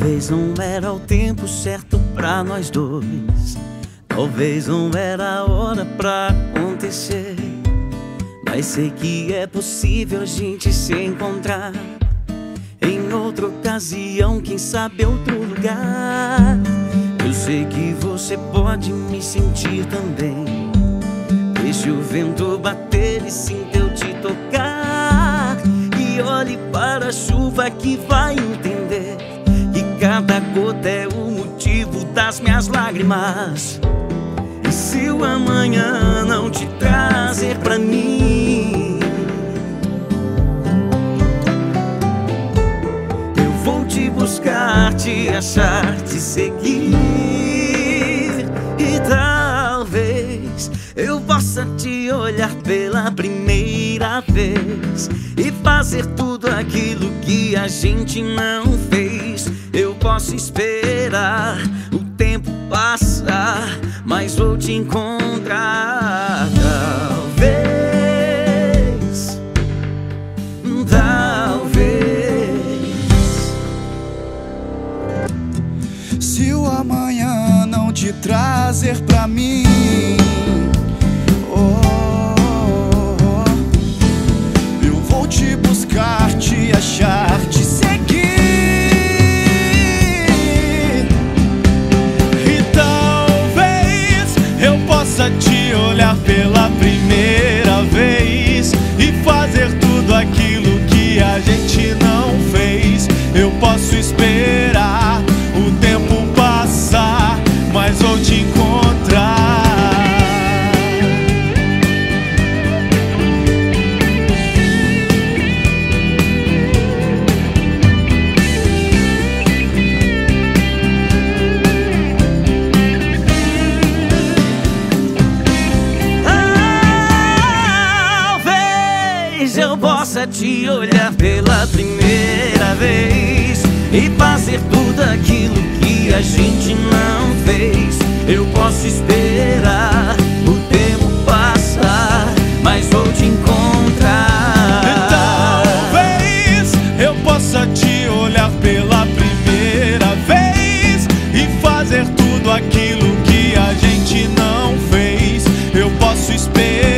Talvez não era o tempo certo pra nós dois. Talvez não era a hora pra acontecer. Mas sei que é possível a gente se encontrar em outra ocasião, quem sabe outro lugar. Eu sei que você pode me sentir também. Deixe o vento bater e sinta eu te tocar. E olhe para a chuva que vai entender cada gota é o motivo das minhas lágrimas. E se o amanhã não te trazer pra mim, eu vou te buscar, te achar, te seguir. E talvez eu possa te olhar pela primeira vez e fazer tudo aquilo que a gente não fez. Eu posso esperar o tempo passar, mas vou te encontrar. Talvez, talvez. Se o amanhã não te trazer pra mim, oh, oh, oh, eu vou te se eu possa te olhar pela primeira vez e fazer tudo aquilo que a gente não fez. Eu posso esperar o tempo passar, mas vou te encontrar. Talvez eu possa te olhar pela primeira vez e fazer tudo aquilo que a gente não fez. Eu posso esperar.